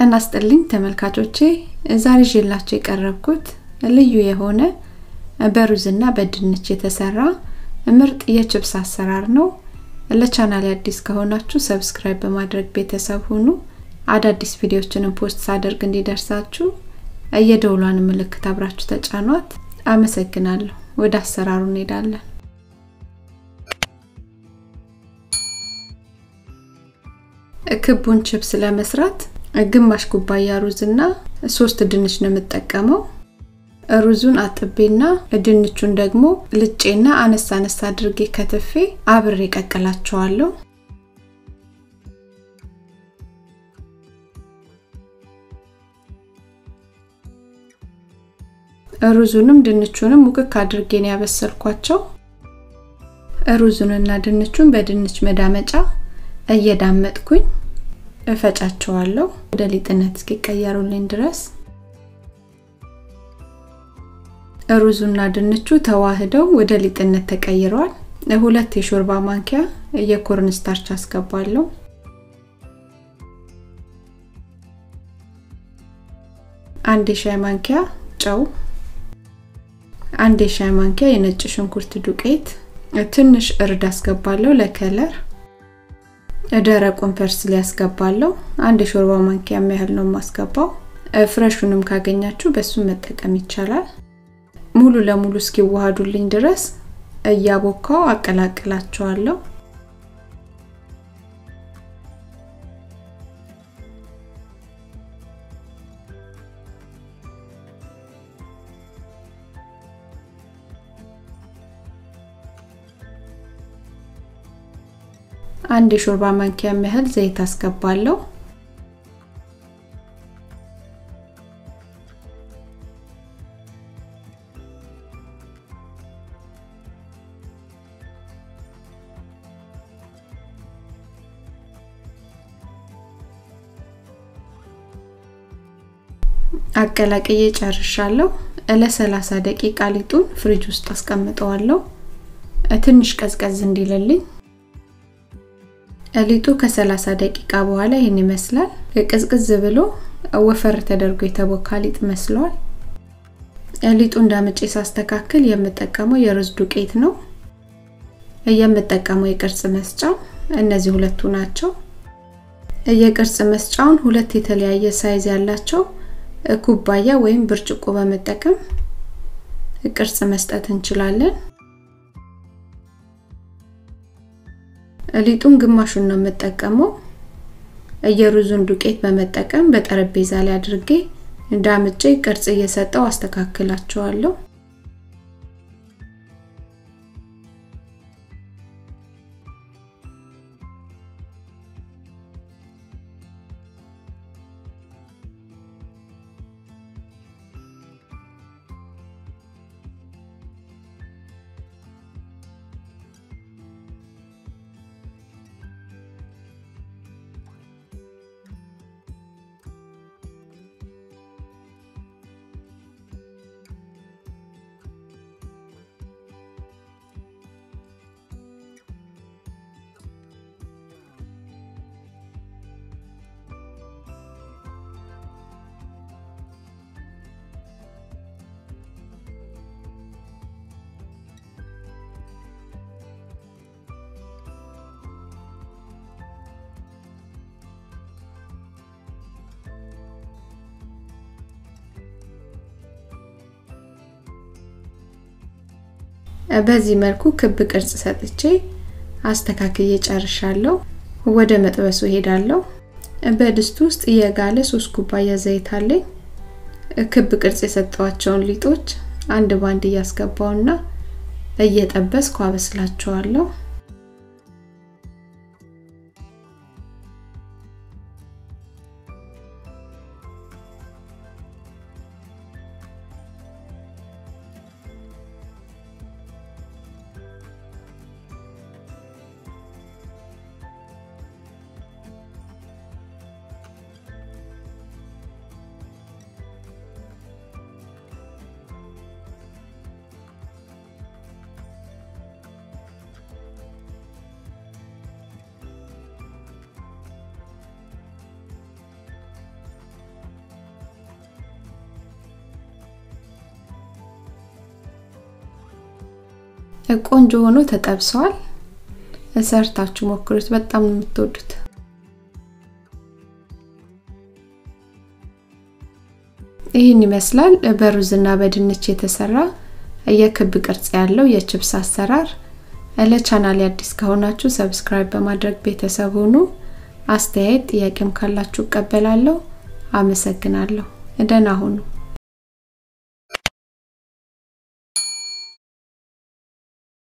ጤና ይስጥልኝ ተመልካቾቼ ዛሬ ይዤላችሁ የቀረብኩት ልዩ የሆነ በሩዝና በድንች የተሰራ ምርጥ የችብስ አሰራር ነው። ለቻናል አዲስ ከሆናችሁ subscribe በማድረግ ቤተሰብ ሁኑ። አዳዲስ ቪዲዮዎችንም post ሳደርግ እንዲደርሳችሁ የደውሏን ምልክት አብራችሁ ተጫኗት። አመሰግናለሁ። ወደ አሰራሩ እንሄዳለን። ክቡን ችብስ ለመስራት ግማሽ ኩባያ ሩዝና ሶስት ድንች ነው የምጠቀመው። ሩዙን አጥቤና ድንቹን ደግሞ ልጬና አነሳ አነሳ አድርጌ ከትፌ አብሬ ቀቅላቸዋለሁ። ሩዙንም ድንቹንም ሙቅቅ አድርጌ ነው ያበሰልኳቸው። ሩዙንና ድንቹን በድንች መዳመጫ እየዳመጥኩኝ እፈጫቸዋለሁ ወደ ሊጥነት እስኪቀየሩልኝ ድረስ። ሩዙና ድንቹ ተዋህደው ወደ ሊጥነት ተቀይረዋል። ሁለት የሾርባ ማንኪያ የኮርን ስታርች አስገባለሁ። አንድ የሻይ ማንኪያ ጨው፣ አንድ የሻይ ማንኪያ የነጭ ሽንኩርት ዱቄት፣ ትንሽ እርድ አስገባለሁ ለ color ደረቁን parsley ያስገባለሁ። አንድ የሾርባ ማንኪያ ያህል ነው የማስገባው። fresh ኡንም ካገኛችሁ በሱ መጠቀም ይቻላል። ሙሉ ለሙሉ እስኪዋሃዱልኝ ድረስ እያቦካው አቀላቅላቸዋለሁ። አንድ የሾርባ ማንኪያ ያህል ዘይት አስገባለሁ። አቀላቅዬ ጨርሻለሁ። ለ30 ደቂቃ ሊጡን ፍሪጅ ውስጥ አስቀምጠዋለሁ ትንሽ ቀዝቀዝ እንዲልልኝ። ሊጡ ከ30 ደቂቃ በኋላ ይህን ይመስላል። ቅዝቅዝ ብሎ ወፈር ተደርጎ የተቦካ ሊጥ መስሏል። ሊጡን ዳምጬ ሳስተካክል የምጠቀመው የሩዝ ዱቄት ነው። የምጠቀመው የቅርጽ መስጫ እነዚህ ሁለቱ ናቸው። የቅርጽ መስጫውን ሁለት የተለያየ size ያላቸው ኩባያ ወይም ብርጭቆ በመጠቀም ቅርጽ መስጠት እንችላለን። ሊጡን ግማሹን ነው የምጠቀመው። የሩዙን ዱቄት በመጠቀም በጠረጴዛ ላይ አድርጌ እንዳምጬ ቅርጽ እየሰጠው አስተካክላቸዋለሁ። በዚህ መልኩ ክብ ቅርጽ ሰጥቼ አስተካክዬ ጨርሻለሁ። ወደ መጥበሱ ሄዳለሁ። በድስት ውስጥ የጋለ ሶስት ኩባያ ዘይት አለኝ። ክብ ቅርጽ የሰጠዋቸውን ሊጦች አንድ ባንድ እያስገባውና እየጠበስኩ አበስላቸዋለሁ። ቆንጆ ሆኖ ተጠብሷል። ሰርታችሁ ሞክሩት፣ በጣም ነው የምትወዱት። ይህን ይመስላል በሩዝና በድንች የተሰራ የክብ ቅርጽ ያለው የችብስ አሰራር። ለቻናሌ አዲስ ከሆናችሁ subscribe በማድረግ ቤተሰብ ሁኑ። አስተያየት ጥያቄም ካላችሁ እቀበላለሁ። አመሰግናለሁ። ደህና ሁኑ።